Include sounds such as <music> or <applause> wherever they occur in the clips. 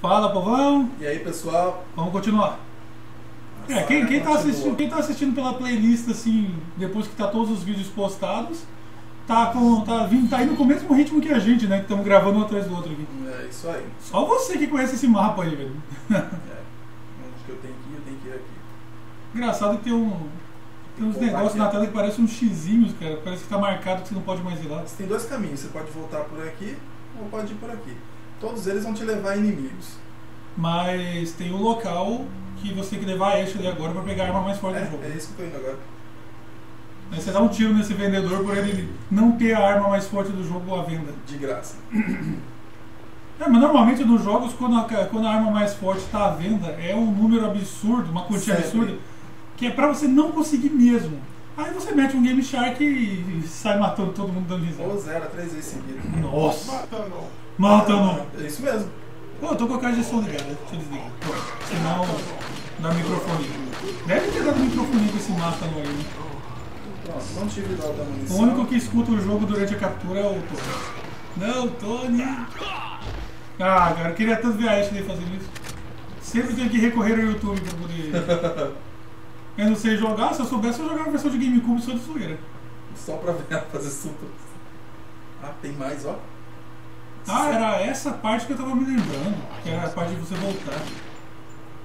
Fala, povão. E aí, pessoal? Vamos continuar. É, quem, quem, tá assistindo, quem tá assistindo pela playlist, assim, depois que tá todos os vídeos postados, tá, com, tá, vindo, tá indo com o mesmo ritmo que a gente, né? Que estamos gravando um atrás do outro aqui. É isso aí. Só você que conhece esse mapa aí, velho. É. Onde que eu tenho que ir? Eu tenho que ir aqui. Engraçado que tem um. Tem uns negócios aqui, na tela que parecem uns xizinhos, cara. Parece que tá marcado que você não pode mais ir lá. Você tem dois caminhos. Você pode voltar por aqui ou pode ir por aqui. Todos eles vão te levar a inimigos. Mas tem o local que você tem que levar a Ashley agora pra pegar a arma mais forte do jogo. É, é isso que eu tô indo agora. Aí você dá um tiro nesse vendedor por ele não ter a arma mais forte do jogo à venda. De graça. É, mas normalmente nos jogos, quando a, quando a arma mais forte está à venda, é um número absurdo, uma quantia Sempre. absurda, que é pra você não conseguir mesmo. Aí você mete um Game Shark e sai matando todo mundo dando risada. Ou zero, três vezes seguidas. Nossa! Matando. Matando! É isso mesmo. Pô, eu tô com a caixa de som ligada, deixa eu desligar. Pô, Senão dá microfone. Deve ter dado microfone com esse matando aí, né? Pronto, não tive dó da O munição. único que escuta o jogo durante a captura é o Tony. Não, Tony! Ah, cara, eu queria tanto ver a Ashley fazendo isso. Sempre tenho que recorrer ao YouTube pra poder. <laughs> Eu não sei jogar, se eu soubesse, eu jogava a versão de GameCube só de zoeira. Só pra ver ela fazer super. Ah, tem mais, ó. Ah, era essa parte que eu tava me lembrando, que era a parte de você voltar.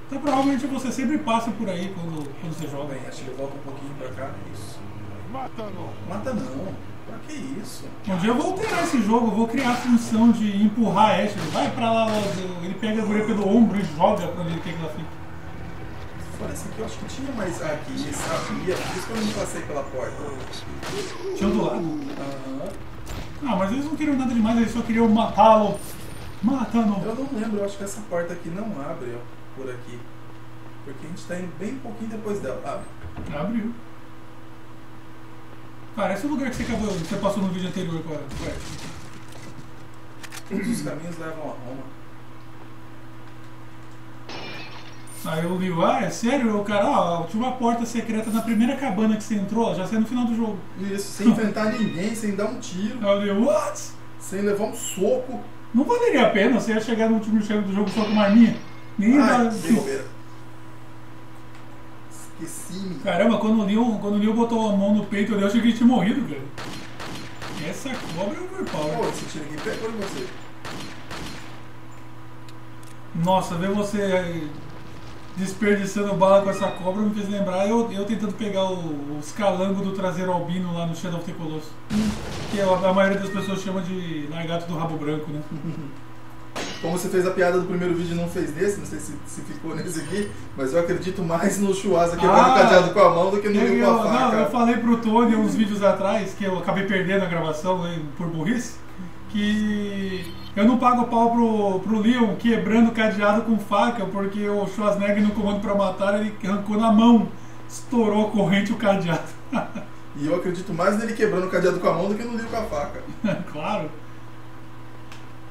Então provavelmente você sempre passa por aí quando, quando você joga. Bem, acho que ele volta um pouquinho pra cá. Isso. Matando. Mata não. Pra que isso? Um dia eu vou alterar esse jogo, eu vou criar a função de empurrar a Ashley. Vai pra lá, ele pega a guria pelo ombro e joga pra onde ele quer que ela fique. Fora esse aqui, eu acho que tinha mais aqui, sabia? Por isso que eu não passei pela porta. Tinha um do lado. Aham. Ah, mas eles não queriam nada demais, eles só queriam matá-lo. Mata-no. Eu não lembro, eu acho que essa porta aqui não abre, ó, por aqui. Porque a gente tá indo bem pouquinho depois dela. Abre. Abriu. Parece o lugar que você acabou, que você passou no vídeo anterior com a, com a Ashley. Todos os caminhos levam a Roma. Aí eu li, ah, é sério? O cara, ó, tinha uma porta secreta na primeira cabana que você entrou, já saiu no final do jogo. Isso, sem enfrentar ninguém, sem dar um tiro, Aí eu li, what? sem levar um soco. Não valeria a pena você ia chegar no último cheiro do jogo só com uma arminha? Nem Ai, bobeira. Esqueci-me. Caramba, quando o Leon, quando o Leon botou a mão no peito, eu achei que ele tinha morrido, cara. Essa cobra é Pô, overpower. esse tiro aqui pegou em você. Nossa, ver você desperdiçando bala com essa cobra me fez lembrar eu, eu tentando pegar o- os calangos do traseiro albino lá no Shadow of the Colossus. Que a, a maioria das pessoas chama de largato do rabo branco, né? <laughs> Como você fez a piada do primeiro vídeo e não fez nesse, não sei se, se ficou nesse aqui, mas eu acredito mais no Chuasa quebrando Ah, o cadeado com a mão do que no Eu, com a não, faca. eu falei pro Tony uns vídeos atrás, que eu acabei perdendo a gravação né, por burrice, que eu não pago pau pro, pro Leon quebrando o cadeado com faca, porque o Schwarzenegger no comando pra matar, ele arrancou na mão, estourou a corrente o cadeado. <laughs> E eu acredito mais nele quebrando o cadeado com a mão do que no Leo com a faca. <laughs> claro.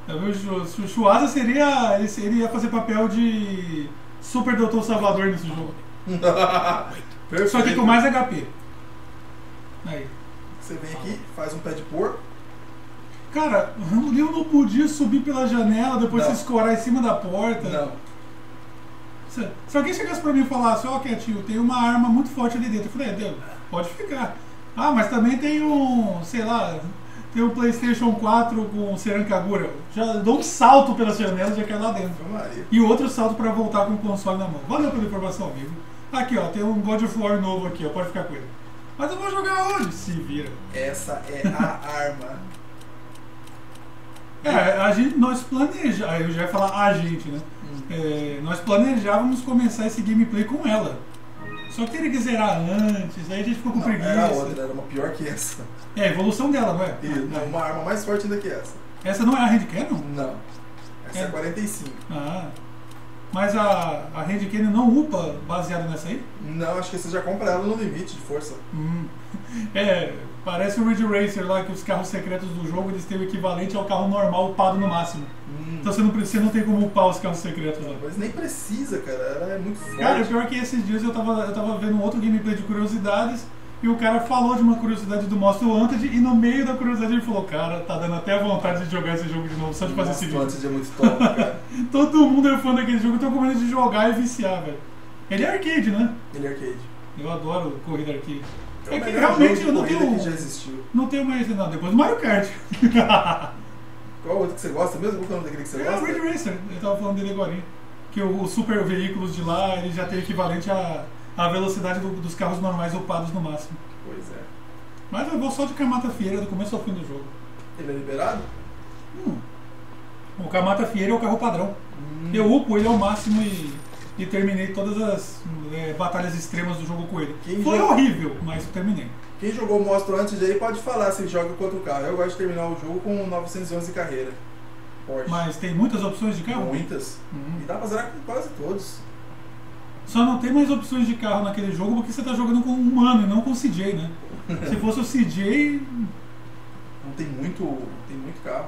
Vi O Chuasa seria. Ele seria fazer papel de Super Doutor Salvador nesse jogo. <laughs> Só que com mais HP. Aí. Você vem aqui, faz um pé de porco. Cara, o Leon não podia subir pela janela, depois Não. se escorar em cima da porta. Não. Se, se alguém chegasse pra mim e falasse, ó, Ketinho, tem uma arma muito forte ali dentro. Eu falei, é, Deus, pode ficar. Ah, mas também tem um, sei lá, tem um Playstation 4 com Serancagura. Já dou um salto pelas janelas e já cai lá dentro. E outro salto pra voltar com o console na mão. Valeu pela informação, amigo. Aqui, ó, tem um God of War novo aqui, ó, pode ficar com ele. Mas eu vou jogar onde? Se vira. Essa é a <laughs> arma. É, a gente, nós planejamos, eu já ia falar a gente, né? É, nós planejávamos começar esse gameplay com ela. Só que teria que zerar antes, aí a gente ficou com Não, preguiça. era outra, era uma pior que essa. É a evolução dela, não é? E uma arma mais forte ainda que essa. Essa não é a Hand Cannon? Não. Essa é, É. 45. Ah. Mas a, a Hand Cannon não upa baseado nessa aí? Não, acho que você já compra ela no limite de força. Hum. <laughs> É, parece o Ridge Racer lá, que os carros secretos do jogo eles têm o equivalente ao carro normal upado no máximo. Hum. Então você não, você não tem como upar os carros secretos lá. Mas nem precisa, cara. É muito forte. Cara, o pior é que esses dias eu tava, eu tava vendo um outro gameplay de curiosidades E o cara falou de uma curiosidade do Monster Wanted e no meio da curiosidade ele falou, cara, tá dando até vontade de jogar esse jogo de novo, só de fazer esse vídeo. Antes é muito top, cara. <laughs> Todo mundo é fã daquele jogo, eu tô com medo de jogar e viciar, velho. Ele é arcade, né? Ele é arcade. Eu adoro corrida arcade. É, É o que realmente eu não tenho. que já existiu. Não tenho mais. Não, depois do Mario Kart. <laughs> Qual outro que você gosta mesmo? Qual é o nome daquele que você É o gosta? Ridge Racer, eu tava falando dele agora. Que o, o super veículos de lá ele já tem equivalente à, à velocidade do- dos carros normais upados no máximo. Pois é. Mas eu vou só de Kamata Fieira do começo ao fim do jogo. Ele é liberado? Hum. O Kamata Fieira é o carro padrão. Hum. Eu upo ele ao máximo e, e terminei todas as é, batalhas extremas do jogo com ele. Quem Foi joga- horrível, mas terminei. Quem jogou o Monstro antes aí pode falar se joga com outro carro. Eu gosto de terminar o jogo com 911 de carreira. Porsche. Mas tem muitas opções de carro? Muitas. Uhum. E dá pra zerar com quase todos. Só não tem mais opções de carro naquele jogo porque você tá jogando com um humano e não com o CJ, né? <laughs> Se fosse o CJ, Não tem muito, tem muito carro.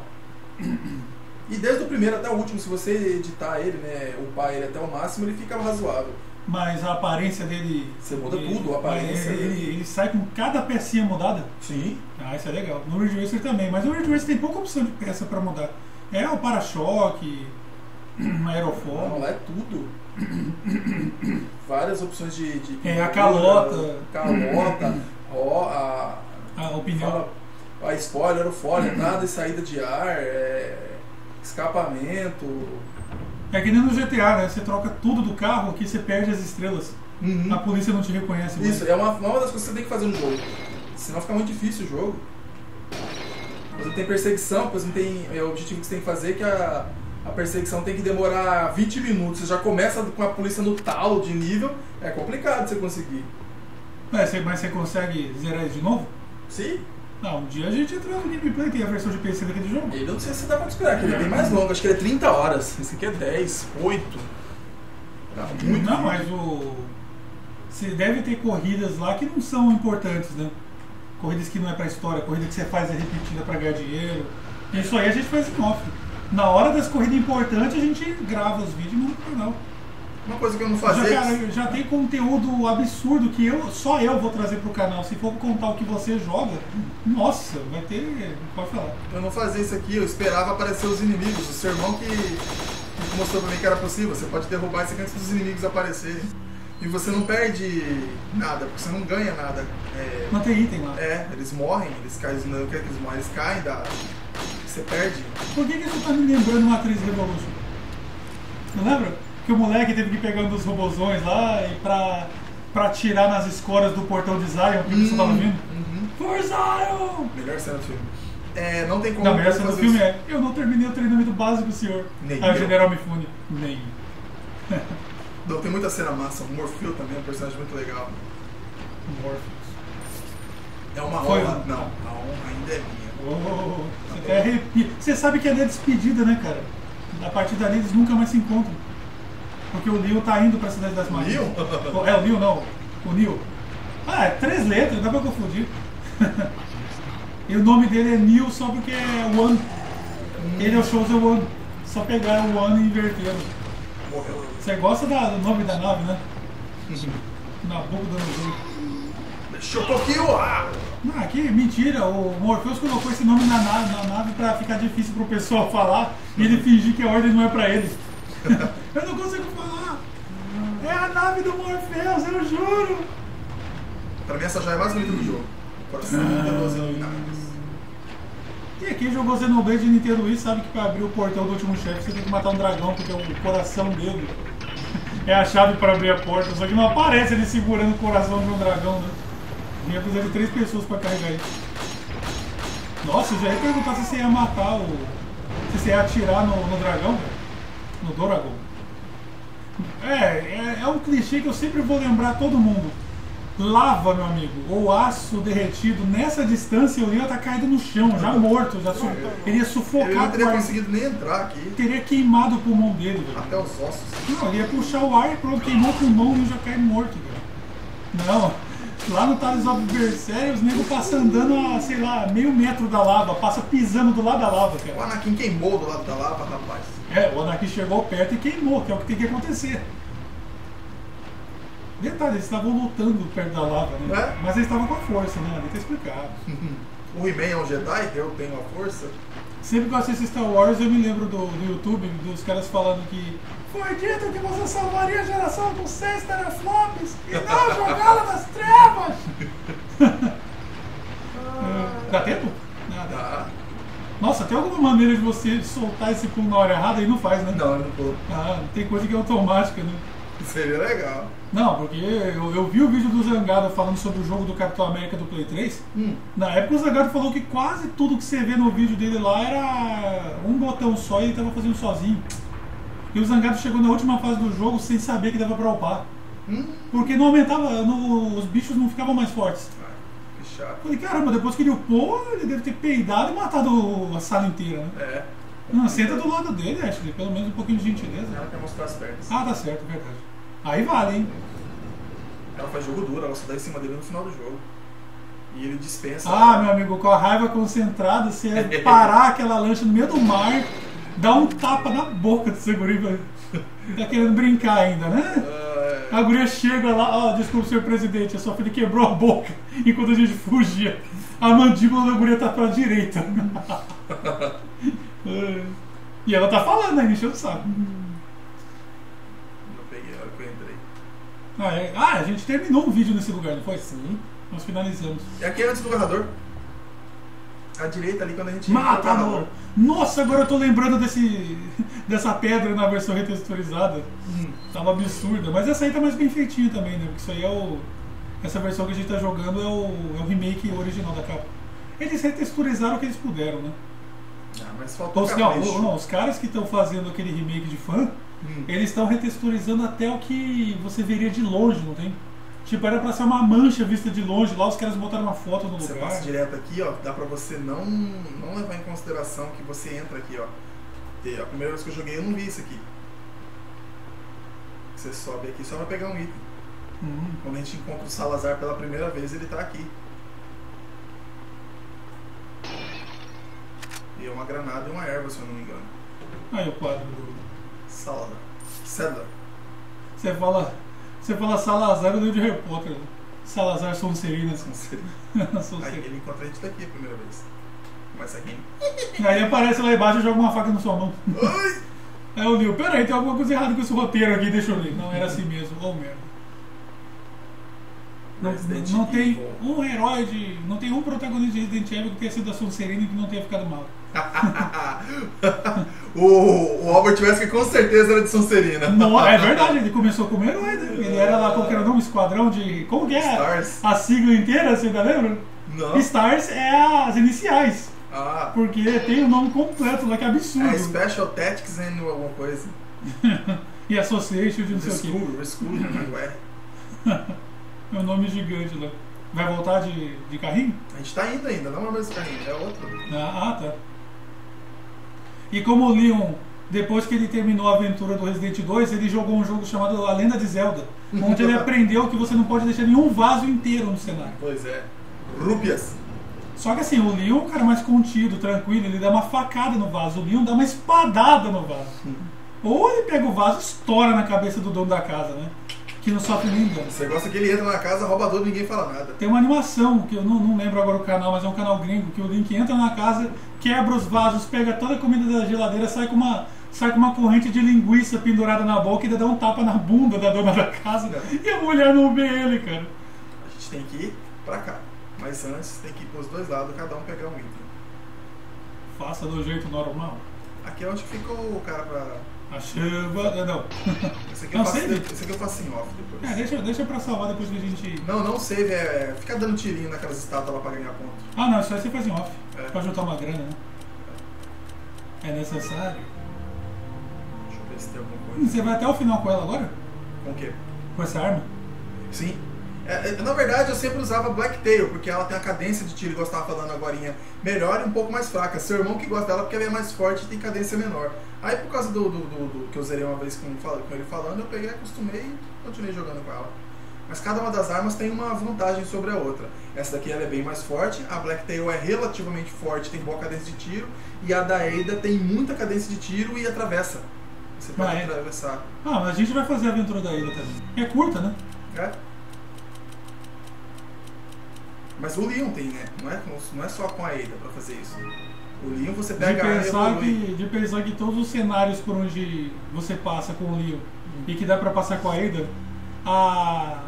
<clears throat> E desde o primeiro até o último, se você editar ele, né, upar ele até o máximo, ele fica razoável. mas a aparência dele. Você muda ele- tudo, a aparência, Ele, ele- ele sai com cada pecinha mudada. Sim. Ah, isso é legal. No Ridge Racer também, mas no Ridge Racer tem pouca opção de peça pra mudar. É o para-choque, <clears throat> Não, aerofólio. lá é tudo. <coughs> Várias opções de. de É, a calota. Calota, <clears throat> ó, a. A opinião. Fala, a spoiler, aerofólio, entrada e saída de ar, é, escapamento. É que nem no GTA, né? Você troca tudo do carro que você perde as estrelas. Uhum. A polícia não te reconhece mais. Isso, é uma, uma das coisas que você tem que fazer no jogo. Senão fica muito difícil o jogo. Você tem perseguição, depois não tem. É o objetivo que você tem que fazer que a, a perseguição tem que demorar 20 minutos. Você já começa com a polícia no talo de nível, é complicado você conseguir. É, mas você consegue zerar isso de novo? Sim, Não, um dia a gente entra no gameplay, tem a versão de PC daquele jogo. ele eu não sei se dá pra esperar, que ele é bem mais longo, acho que ele é 30 horas. Esse aqui é 10, 8. Tá muito não, mas o. Você deve ter corridas lá que não são importantes, né? Corridas que não é pra história, corrida que você faz é repetida pra ganhar dinheiro. Isso aí a gente faz em off. Na hora das corridas importantes a gente grava os vídeos e manda pro canal. Uma coisa que eu não Já, fazia. cara, já tem conteúdo absurdo que eu, só eu vou trazer pro canal. Se for contar o que você joga, nossa, vai ter. Pode falar. Eu não fazia isso aqui, eu esperava aparecer os inimigos. O seu irmão que, que mostrou pra mim que era possível. Você pode derrubar isso aqui antes dos inimigos aparecerem. E você não perde nada, porque você não ganha nada. É, Não tem item lá. é, eles morrem, eles caem, não quer que eles morrem, eles caem da. Você perde. Por que, que isso tá me lembrando Matrix Revolution? Não lembra? Que o moleque teve que ir pegando os robozões lá e pra, pra tirar nas escoras do portão de Zion que você tava vindo. Uhum. For Zion! Melhor cena do filme. É, não tem como. Não, a melhor cena do filme isso. é Eu não terminei o treinamento básico, senhor. Nem Aí o general Mifune. Nem. <laughs> Não, tem muita cena massa. O Morpheu também é um personagem muito legal. Morpheus. É uma Foi. honra. Não, a honra ainda é minha. Oh, você até arrepia. Você sabe que ali é despedida, né, cara? A partir dali eles nunca mais se encontram. Porque o Leo tá indo pra cidade das. Leo? Oh, É, o Leo não. O Neil. Ah, é três letras, dá pra confundir. <laughs> e o nome dele é Neil só porque é One. Ele é o Chosen One. Só pegaram o One e inverteram. Morreu. Você gosta da- do nome da nave, né? Nabucodonosor. Chocokyo! Ah! Não, aqui, mentira. O Morpheus colocou esse nome na nave, na nave pra ficar difícil pro pessoal falar e ele fingir que a ordem não é pra ele. <laughs> eu não consigo falar. É a nave do Morpheus, eu juro. Pra mim essa joia é mais bonita do jogo. Coração Ah. duas iluminadas. E quem jogou Xenoblade de Nintendo Wii sabe que pra abrir o portão do último chefe você tem que matar um dragão, porque é o coração dele. <laughs> É a chave para abrir a porta, só que não aparece ele segurando o coração de um dragão, né? Ia precisar de três pessoas pra carregar isso. Nossa, eu já ia perguntar se você ia matar o. Se você ia atirar no, no dragão, velho. No Doragon. É, é, é um clichê que eu sempre vou lembrar todo mundo. Lava, meu amigo, ou aço derretido, nessa distância eu ia estar caído no chão, já <laughs> morto, já su... ele ia Ele sufocar não teria conseguido nem entrar aqui. Teria queimado o pulmão dele, velho. Até os ossos. Não, ele ia puxar o ar e pronto, queimou o pulmão e já cai morto, velho. Não, lá no Tales of Berseria, os negros passam andando a, sei lá, meio metro da lava, passa pisando do lado da lava, O cara. Anakin queimou do lado da lava, rapaz. É, o Anakin chegou perto e queimou, que é o que tem que acontecer. Detalhe, eles estavam lutando perto da lava, né? É? Mas eles estavam com a força, né? Ali tá explicado. <laughs> O He-Man é um Jedi, eu tenho a força. Sempre que eu assisto Star Wars, eu me lembro do, do YouTube, dos caras falando que foi dito que você salvaria a geração dos seis teraflops e não jogá-la nas trevas! <laughs> Dá tempo? Nada. Nossa, tem alguma maneira de você soltar esse pulo na hora errada e não faz, né? Não, não. Ah, tem coisa que é automática, né? Seria legal. Não, porque eu, eu vi o vídeo do Zangado falando sobre o jogo do Capitão América do Play 3. Hum. Na época o Zangado falou que quase tudo que você vê no vídeo dele lá era um botão só e ele tava fazendo sozinho. E o Zangado chegou na última fase do jogo sem saber que dava pra upar. Hum. Porque não aumentava, os bichos não ficavam mais fortes. Ah, que chato. Falei, caramba, depois que ele upou, ele deve ter peidado e matado a sala inteira, né? É. Não, senta do lado dele, Ashley, pelo menos um pouquinho de gentileza. Ela quer mostrar as pernas. Ah, tá certo, verdade. Aí vale, hein? Ela faz jogo duro, ela só dá em cima dele no final do jogo. E ele dispensa. Ah, meu amigo, com a raiva concentrada, você <laughs> parar aquela lancha no meio do mar, dar um tapa na boca do segurinho. Tá querendo brincar ainda, né? Ah, A guria chega lá, ó, desculpa, senhor presidente, a sua filha quebrou a boca <laughs> enquanto a gente fugia. A mandíbula da guria tá pra direita. <laughs> É. e ela tá falando aí, enchendo o saco. não peguei a hora que eu entrei. Ah, é. Ah, a gente terminou um vídeo nesse lugar, não foi? Sim. Nós finalizamos. E aqui é antes do narrador. À direita ali quando a gente entra no Mata, narrador. amor! Nossa, agora eu tô lembrando desse, <laughs> dessa pedra na versão retexturizada. Hum. Tava absurda. Mas essa aí tá mais bem feitinha também, né? Porque isso aí é o. Essa versão que a gente tá jogando é o, é o remake original da capa. Eles retexturizaram o que eles puderam, né? Ah, mas faltou Os, não, capricho. não, os caras que estão fazendo aquele remake de fã, Hum. eles estão retexturizando até o que você veria de longe, não tem? Tipo, era pra ser uma mancha vista de longe, lá os caras botaram uma foto no Você lugar. passa direto aqui, ó, dá pra você não, não levar em consideração que você entra aqui, ó. E a primeira vez que eu joguei eu não vi isso aqui. Você sobe aqui só pra pegar um item. Hum. Quando a gente encontra o Salazar pela primeira vez, ele tá aqui. E é uma granada e uma erva, se eu não me engano. Aí o quadro do. Salada. Cedar. Você fala. Você fala Salazar, eu lembro de Harry Potter. né? Salazar Sonserina. Não sei. <laughs> Aí Sonserina. ele encontra a gente daqui a primeira vez. Começa aqui. Aí aparece lá embaixo e joga uma faca na sua mão. Ai! <laughs> Aí eu li, peraí, tem alguma coisa errada com esse roteiro aqui, deixa eu ler. Não era assim mesmo, ô merda. Não, não tem um herói de. Não tem um protagonista de Resident Evil que tenha sido a Sonserina e que não tenha ficado mal. <laughs> o, o Albert Wesker com certeza era de Sonserina. Não, é verdade, ele começou como herói, né? Ele era lá, qual que era o nome? Esquadrão de. Como que é? Stars? A sigla inteira, você ainda lembra? Não. Stars é as iniciais. Ah, Porque tem o nome completo lá, que é absurdo. é Special Tactics and alguma coisa. <laughs> E Association de não sei o que. Rescue, Rescue, ué. É um nome gigante lá. Vai voltar de, de carrinho? A gente tá indo ainda, não é o mesmo carrinho, é outro. Ah, ah, tá. E como o Leon, depois que ele terminou a aventura do Resident 2, ele jogou um jogo chamado A Lenda de Zelda, onde ele <laughs> aprendeu que você não pode deixar nenhum vaso inteiro no cenário. Pois é. Rúpias. Só que assim, o Leon é um cara mais contido, tranquilo, ele dá uma facada no vaso, o Leon dá uma espadada no vaso. Ou ele pega o vaso e estoura na cabeça do dono da casa, né? Que não sofre nem dano. Você gosta que ele entra na casa, rouba tudo ninguém fala nada. Tem uma animação, que eu não, não lembro agora o canal, mas é um canal gringo, que o Link entra na casa, quebra os vasos, pega toda a comida da geladeira, sai com uma, sai com uma corrente de linguiça pendurada na boca e ainda dá um tapa na bunda da dona da casa. E a mulher não vê ele, cara. A gente tem que ir pra cá. Mas antes tem que ir pros dois lados, cada um pegar um item. Faça do jeito normal. Aqui é onde ficou o cara pra. A chuva. Não. Esse aqui, Não, eu faço, save? esse aqui eu faço em off depois. É, deixa, deixa pra salvar depois que a gente. Não, não save, é ficar dando tirinho naquelas estátuas lá pra ganhar ponto. Ah, não, isso aí você faz em off. É. Pra juntar uma grana, né? É necessário. Deixa eu ver se tem alguma Hum, coisa. Você vai até o final com ela agora? Com o quê? Com essa arma? Sim. É, é, na verdade, eu sempre usava Blacktail, porque ela tem a cadência de tiro, igual você estava falando agora, melhor e um pouco mais fraca. Seu irmão que gosta dela porque ela é mais forte e tem cadência menor. Aí, por causa do, do, do- do- que eu zerei uma vez com, com ele falando, eu peguei, acostumei e continuei jogando com ela. Mas cada uma das armas tem uma vantagem sobre a outra. Essa daqui ela é bem mais forte, a Blacktail é relativamente forte, tem boa cadência de tiro, e a da Ada tem muita cadência de tiro e atravessa. Você pode Ah, é? atravessar. Ah, mas a gente vai fazer a aventura da ilha também. É curta, né? É. Mas o Leon tem, né? Não é, não é só com a Ada pra fazer isso. O Leon você De pega a pensar, que, de pensar que todos os cenários por onde você passa com o Leo e que dá pra passar com a Ada, a,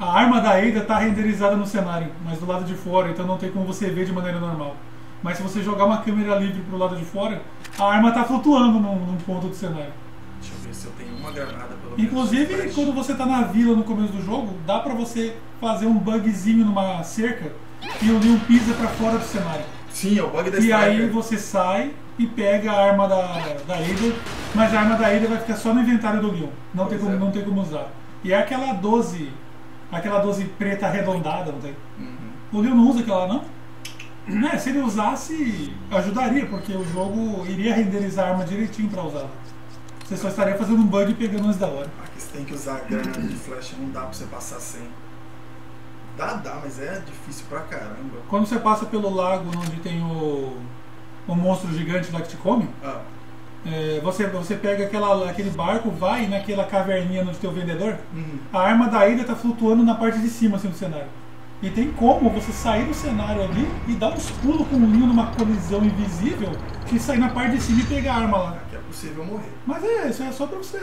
a arma da Ada tá renderizada no cenário, mas do lado de fora, então não tem como você ver de maneira normal. Mas se você jogar uma câmera livre pro lado de fora, a arma tá flutuando num, num ponto do cenário. Se eu tenho uma granada pelo menos. Inclusive, Flash. quando você tá na vila no começo do jogo, dá pra você fazer um bugzinho numa cerca e o Leon pisa pra fora do cenário. Sim, é o bug da E aí você sai e pega a arma da, da Ada, mas a arma da Ada vai ficar só no inventário do Leon. Não tem, como, é. não tem como usar. E é aquela 12, aquela 12 preta arredondada, não tem? Uhum. O Leon não usa aquela não? É, se ele usasse, ajudaria, porque o jogo iria renderizar a arma direitinho pra usar. Você só estaria fazendo um bug e pegando antes da hora. Aqui você tem que usar granada de flash, não dá pra você passar sem. Dá, dá, mas é difícil pra caramba. Quando você passa pelo lago onde tem o, o monstro gigante lá que te come, Ah, é, você, você pega aquela, aquele barco, vai naquela caverninha onde tem o vendedor, uhum. a arma da ilha tá flutuando na parte de cima assim, do cenário. E tem como você sair do cenário ali e dar uns pulos com o linho numa colisão invisível e sair na parte de cima e pegar a arma lá. É possível morrer. Mas é, isso é só pra você.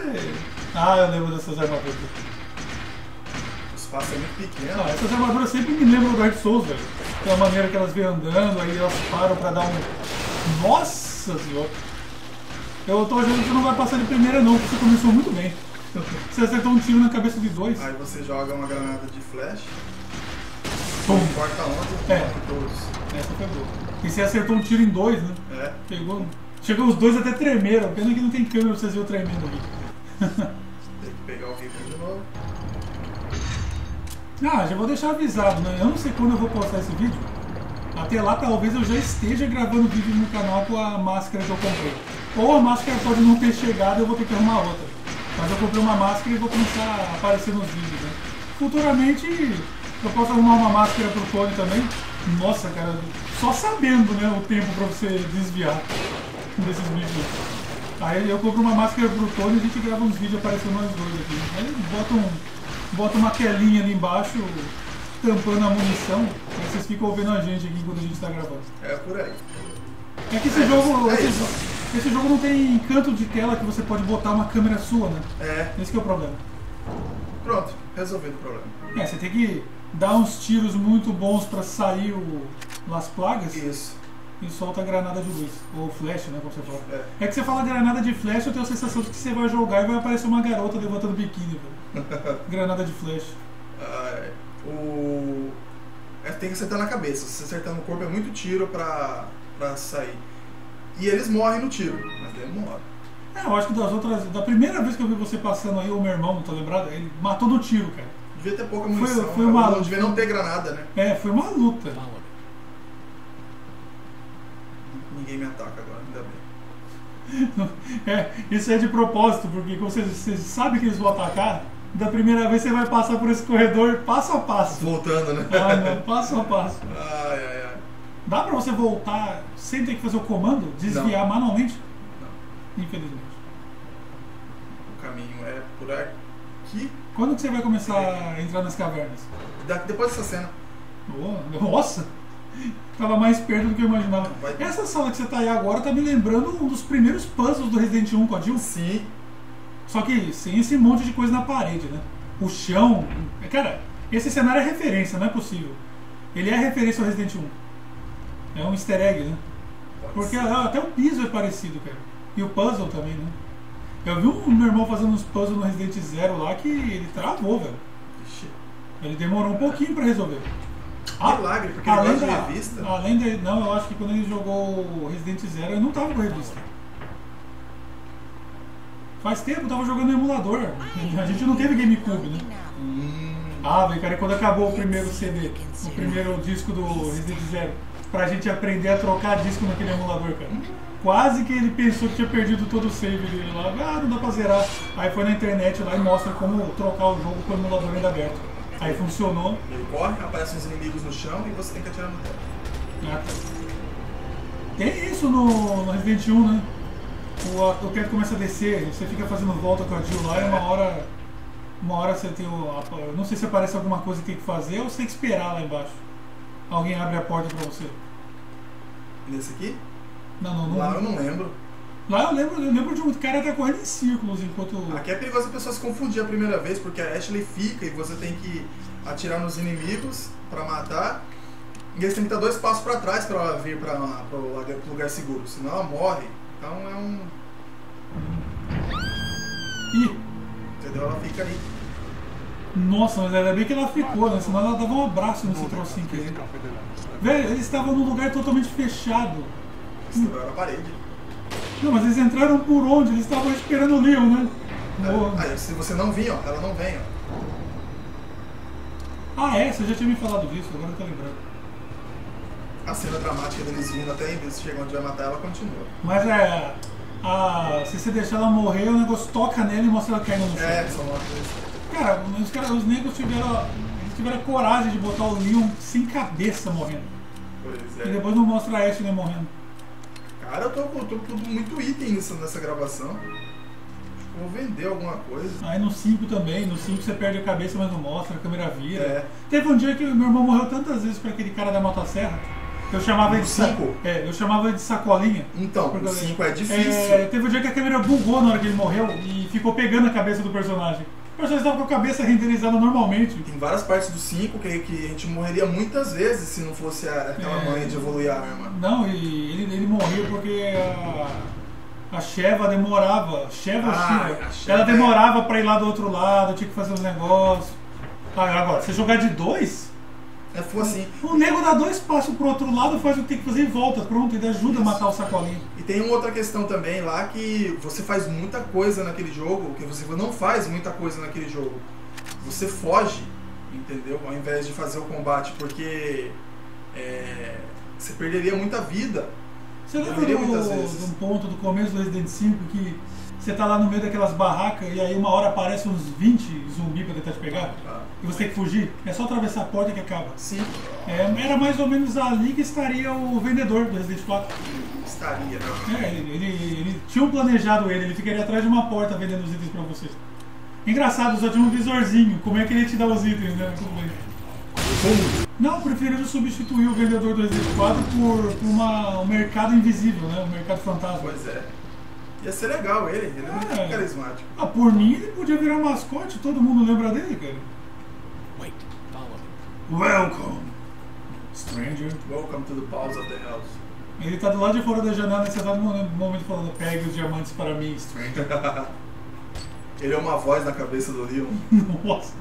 Ah, eu lembro dessas armaduras. O espaço é muito pequeno. Ah, essas armaduras sempre me lembram do Dark Souls, velho. Pela maneira que elas vêm andando, aí elas param pra dar um. Nossa senhora! Eu tô achando que você não vai passar de primeira não, porque você começou muito bem. Você acertou um tiro na cabeça de dois. Aí você joga uma granada de flash, Pum. corta onde É. todos. Essa boa. E você acertou um tiro em dois, né? É. Pegou. Chegou os dois até tremeram. Pena que não tem câmera pra vocês verem o tremendo aqui. Tem que pegar o rifle de novo. Ah, já vou deixar avisado, né? Eu não sei quando eu vou postar esse vídeo. Até lá talvez eu já esteja gravando vídeo no canal com a máscara que eu comprei. Ou a máscara pode não ter chegado e eu vou ter que arrumar outra. Mas eu comprei uma máscara e vou começar a aparecer nos vídeos, né? Futuramente eu posso arrumar uma máscara pro Tony também. Nossa, cara, só sabendo, né, o tempo pra você desviar desses vídeos. Aí eu compro uma máscara pro Tony e a gente grava uns vídeos aparecendo nós dois aqui. Aí bota, um, bota uma telinha ali embaixo, tampando a munição, aí vocês ficam vendo a gente aqui enquanto a gente tá gravando. É por aí. É que esse É, jogo. é esse, esse jogo não tem canto de tela que você pode botar uma câmera sua, né? É. Esse que é o problema. Pronto, resolvido o problema. É, você tem que dar uns tiros muito bons pra sair o, as plagas Isso. E solta a granada de luz. Ou flash, né? Como você fala. É. É que você fala granada de flash, eu tenho a sensação de que você vai jogar e vai aparecer uma garota levantando biquíni, velho. <laughs> Granada de flash. Ah, é. o... é, tem que acertar na cabeça. Se você acertar no corpo é muito tiro pra, pra sair. E eles morrem no tiro, mas demora. É, eu acho que das outras. Da primeira vez que eu vi você passando aí, o meu irmão, não tô lembrado? Ele matou no tiro, cara. Devia ter pouca Foi- munição. foi uma- não devia não ter granada, né? É, foi uma luta. Ninguém me ataca agora, ainda bem. <laughs> É, isso é de propósito, porque como você, você sabe que eles vão atacar, da primeira vez você vai passar por esse corredor passo a passo. Voltando, né? Ah, não, passo a passo. <laughs> Ai, ai, ai. Dá pra você voltar sem ter que fazer o comando? Desviar manualmente? Não. Infelizmente. O caminho é por aqui. Quando que você vai começar a entrar nas cavernas? Da- Depois dessa cena. Oh, nossa! Tava mais perto do que eu imaginava. Vai- Essa sala que você tá aí agora tá me lembrando um dos primeiros puzzles do Resident 1 com a Jill. Sim. Só que sem esse monte de coisa na parede, né? O chão. Cara, esse cenário é referência, não é possível. Ele é referência ao Resident 1. É um easter egg, né? Pode Porque ser. até o piso é parecido, cara. E o puzzle também, né? Eu vi o meu irmão fazendo uns puzzles no Resident Zero lá que ele travou, velho. Ixi. Ele demorou um pouquinho pra resolver. Milagre, porque ele além gosta de da, revista. Além de. Não, eu acho que quando ele jogou o Resident Zero, ele não tava com revista. Faz tempo, eu tava jogando emulador. A gente não teve GameCube, né? Hum, Ah, velho, cara, quando acabou o primeiro CD, o primeiro disco do Resident Zero, pra gente aprender a trocar disco naquele emulador, cara. Quase que ele pensou que tinha perdido todo o save dele lá. Ah, não dá pra zerar. Aí foi na internet lá e mostra como trocar o jogo com o emulador ainda aberto. Aí funcionou. ele corre, aparecem os inimigos no chão e você tem que atirar no teto. Ah, tá. Tem isso no, no Resident 1, né? O, o teto começa a descer, você fica fazendo volta com a Jill lá e uma hora uma hora você tem o. eu Não sei se aparece alguma coisa que tem que fazer ou você tem que esperar lá embaixo. Alguém abre a porta pra você. Nesse aqui? Não, não, não. Lá eu não lembro. Lá eu lembro, eu lembro de um cara tá correndo em círculos enquanto. Aqui é perigoso a pessoa se confundir a primeira vez, porque a Ashley fica e você tem que atirar nos inimigos pra matar. E eles têm que dar dois passos pra trás pra ela vir pra, pro lugar, pro lugar seguro, senão ela morre. Então é um. Ih, Entendeu? Ela fica aí. nossa, mas ainda bem que ela ficou, né? Senão ela dava um abraço nesse trocinho aqui. Velho, eles estavam num lugar totalmente fechado. Estouraram a parede. Não, mas eles entraram por onde? Eles estavam esperando o Leon, né? Boa. Aí, se você não vir, ó, ela não vem, ó. Ah, é? Você já tinha me falado disso, agora eu tô lembrando. A cena dramática deles vindo até em vez de chegar onde vai matar ela continua. Mas é. A, se você deixar ela morrer, o negócio toca nela e mostra ela caindo no chão. É, coisa. Cara, os, caras, os negros tiveram, eles tiveram coragem de botar o Leon sem cabeça morrendo. Pois E é. depois não mostra a Ashley morrendo. Cara, eu tô, eu tô com muito item nessa, nessa gravação. Acho que eu vou vender alguma coisa. Aí no 5 também, no 5 você perde a cabeça, mas não mostra, a câmera vira. É. Teve um dia que meu irmão morreu tantas vezes pra aquele cara da motosserra. Eu chamava de cinco? É, eu chamava ele de sacolinha. Então, Porque- o 5 é difícil. É, teve um dia que a câmera bugou na hora que ele morreu e ficou pegando a cabeça do personagem. O personagem estava com a cabeça renderizada normalmente. Tem várias partes do 5 que, que a gente morreria muitas vezes se não fosse a- aquela É. manha de evoluir a arma. Não, e ele, ele morreu porque a, a Sheva demorava. Sheva Ah, Shiva? Sheva Ela é- demorava pra ir lá do outro lado, tinha que fazer os negócios. Ah, agora, você jogar de dois, É, foi assim. o nego dá dois passos pro outro lado, faz o que tem que fazer e volta. Pronto, ele ajuda a matar o sacolinho. E tem uma outra questão também lá que você faz muita coisa naquele jogo, que você não faz muita coisa naquele jogo. Você foge, entendeu? Ao invés de fazer o combate, porque é, você perderia muita vida. Você lembra do, um ponto do começo do Resident 5 que você tá lá no meio daquelas barracas e aí uma hora aparece uns 20 zumbi pra tentar te pegar? tá? E você tem que fugir? É só atravessar a porta que acaba. Sim, É, era mais ou menos ali que estaria o vendedor do Resident 4. estaria, né? É, ele, ele, ele tinha planejado ele, ele ficaria atrás de uma porta vendendo os itens pra você. Engraçado, só tinha um visorzinho. Como é que ele ia te dar os itens, né? Não, preferiram substituir o vendedor do Resident 4 por, por uma, um mercado invisível, né? Um mercado fantasma. Pois é. Ia ser legal ele, ele é muito É. carismático. Ah, por mim ele podia virar mascote, todo mundo lembra dele, cara. Wait, follow me. Welcome, stranger. Welcome to the Pause of the House. Ele tá do lado de fora da janela nesse exato momento momento falando: pegue os diamantes para mim, stranger. <laughs> Ele é uma voz na cabeça do Leon. <laughs> Nossa.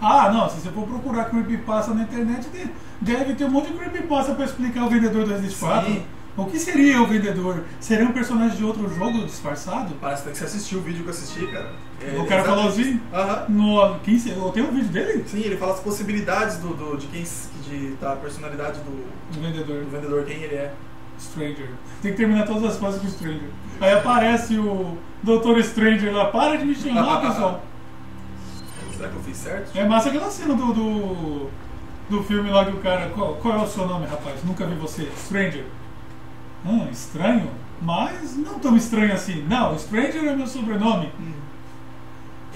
Ah, não, se você for procurar creepypasta na internet, de- deve ter um monte de creepypasta pra explicar o vendedor do Resident 4. Sim. O que seria o vendedor? Seria um personagem de outro jogo disfarçado? Parece que você assistiu o vídeo que eu assisti, cara. É, o cara falou assim? Aham. No, quem tenho um vídeo dele? Sim, ele fala as possibilidades do, do- de quem de, da personalidade do, O vendedor. do vendedor, quem ele é. Stranger. Tem que terminar todas as fases com Stranger. Aí aparece o Dr. Stranger lá, para de me chamar, pessoal. <laughs> Será que eu fiz certo? É massa aquela cena do, do, do filme lá que o cara. Qual, qual é o seu nome, rapaz? Nunca vi você. Stranger. Ah, estranho? Mas não tão estranho assim. Não, Stranger é meu sobrenome.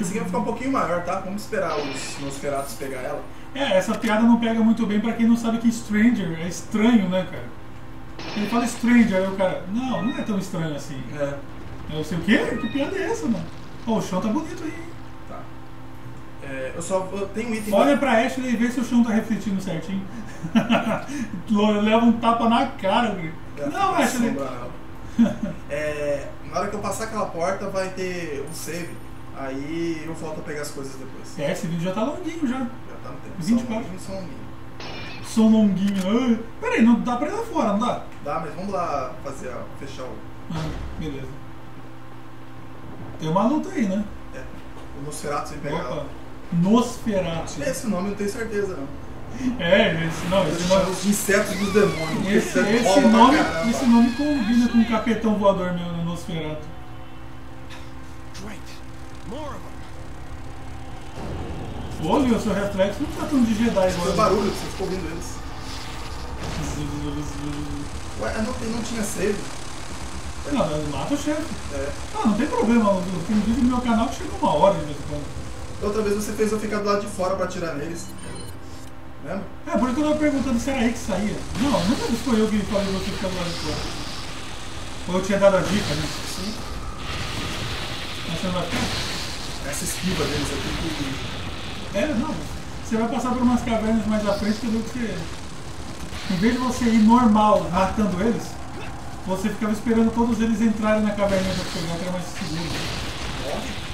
Esse aqui vai ficar um pouquinho maior, tá? Vamos esperar os Nosferatus pegar ela. É, essa piada não pega muito bem pra quem não sabe que Stranger é estranho, né, cara? Ele fala Stranger, aí o cara. Não, não é tão estranho assim. É, Eu sei o quê? Que piada é essa, mano? Ó, o chão tá bonito aí, hein? É, eu só eu tenho um item. Olha pra Ashley e vê se o chão tá refletindo certinho. <laughs> Leva um tapa na cara. É, Não, Ashley. nela. <laughs> É, na hora que eu passar aquela porta vai ter um save. Aí eu volto a pegar as coisas depois. É, esse vídeo já tá longuinho já. Já tá no tempo. 24. Só um só um pouquinho. Som longuinho. Peraí, não dá pra ir lá fora, não dá? Dá, mas vamos lá fazer a, fechar o. Ah, beleza. Tem uma luta aí, né? É, o Nosferatu vem pegar Opa. Nosferatu. Esse nome eu não tenho certeza, não. É, esse, não, esse nome. os insetos dos demônios. Esse, esse, nome, esse nome combina com o capetão voador meu no Nosferatu. Great. More of them. Olha, o seu reflexo não tá tão de Jedi Foi agora. barulho, você ficou ouvindo eles. Ué, não, tem- não tinha save. Não, mata o chefe. É. Ah, não tem problema. Tem um vídeo no meu canal que chega uma hora de vez em quando. Outra vez você fez eu ficar do lado de fora pra atirar neles. Lembra? É, por isso que eu tava perguntando se era aí que saía. Não, nunca foi eu que falei você ficar do lado de fora. Ou eu tinha dado a dica, né? Sim. Mas você não vai ficar? Essa esquiva deles aqui que. É, não. Você vai passar por umas cavernas mais à frente que eu que você. Em vez de você ir normal matando eles, você ficava esperando todos eles entrarem na caverninha pra pegar, que era mais seguro.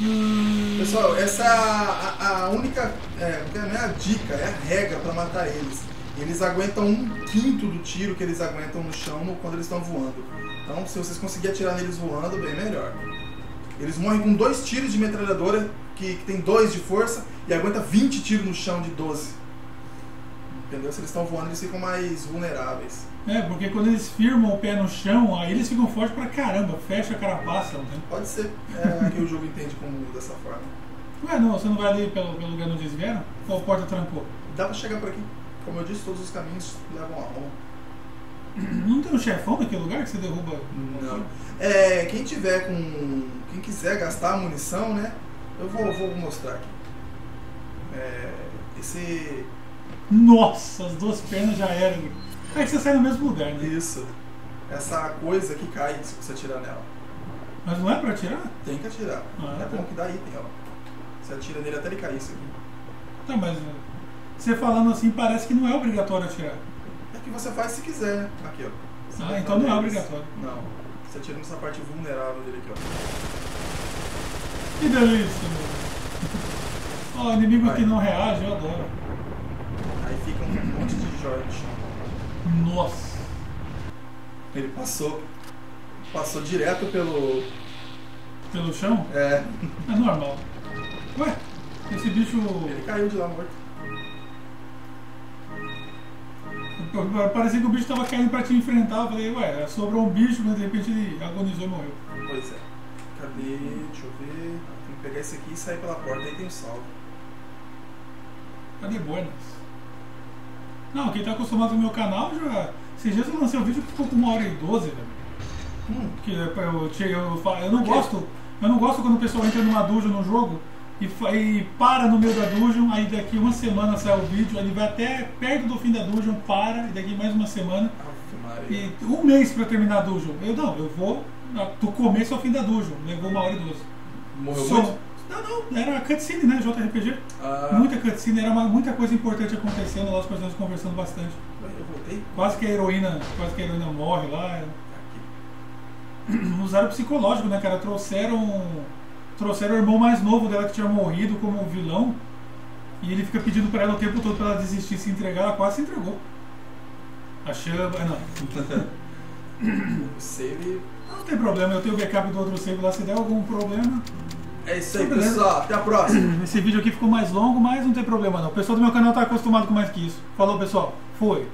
Hum, Pessoal, essa é a, a única. É, não é a dica, é a regra pra matar eles. Eles aguentam um quinto do tiro que eles aguentam no chão quando eles estão voando. Então, se vocês conseguirem atirar neles voando, bem melhor. Eles morrem com dois tiros de metralhadora, que, que tem dois de força, e aguenta 20 tiros no chão de 12. Entendeu? Se eles estão voando, eles ficam mais vulneráveis. É, porque quando eles firmam o pé no chão, aí eles ficam fortes pra caramba, fecha a carapaça, né? Pode ser é, <laughs> que o jogo entende como dessa forma. Ué, não, você não vai ali pelo, pelo lugar onde eles vieram? Ou a porta trancou? Dá pra chegar por aqui. Como eu disse, todos os caminhos levam a Roma. Não tem um chefão naquele lugar que você derruba? Não. É, quem tiver com. Quem quiser gastar munição, né? Eu vou, vou mostrar aqui. É, esse. Nossa, as duas pernas já eram. É que você sai no mesmo lugar, né? Isso. Essa coisa que cai se você atirar nela. Mas não é pra atirar? Tem que atirar. Ah, é tá. bom que dá item, ó. Você atira nele até ele cair isso aqui. Tá, mas você falando assim parece que não é obrigatório atirar. É que você faz se quiser? Aqui, ó. Você Ah, então não é obrigatório. Não. Você atira nessa parte vulnerável dele aqui, ó. Que delícia, meu. Ó, inimigo Vai. que não reage, eu adoro. Aí fica um monte de joia no chão. Nossa. Ele passou. Passou direto pelo. Pelo chão? É. É normal. Ué, esse bicho. Ele caiu de lá morto. Parecia que o bicho tava caindo pra te enfrentar. Eu falei, ué, sobrou um bicho, mas de repente ele agonizou e morreu. Pois é. Cadê? Deixa eu ver. Tem que pegar esse aqui e sair pela porta. Aí tem o salvo. Cadê Buenas? Não, quem tá acostumado no meu canal já. Esses dias eu lancei um vídeo que ficou com uma hora e doze, velho. Hum, Que eu, eu, eu, fa- eu não gosto. Eu não gosto quando o pessoal entra numa dungeon no jogo e, e para no meio da dungeon, aí daqui uma semana sai o vídeo, ele vai até perto do fim da dungeon, para, e daqui mais uma semana, e um mês pra terminar a dungeon. Eu não, eu vou do começo ao fim da dungeon, levou uma hora e doze. Morreu Só- muito? Não, não, era cutscene, né? JRPG. Ah, Muita cutscene, era uma- muita coisa importante acontecendo lá, os personagens conversando bastante. Eu voltei? Quase que a heroína, quase que a heroína morre lá. Aqui. <clears throat> Usaram psicológico, né, cara? Trouxeram. Trouxeram o irmão mais novo dela que tinha morrido como vilão. E ele fica pedindo pra ela o tempo todo pra ela desistir se entregar, ela quase se entregou. A chama. ah, Não. <laughs> O save. Não tem problema, eu tenho o backup do outro save lá, se der algum problema. É isso aí, pessoal. Até a próxima. <clears throat> Esse vídeo aqui ficou mais longo, mas não tem problema não. O pessoal do meu canal tá acostumado com mais que isso. Falou pessoal, foi.